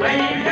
Wait,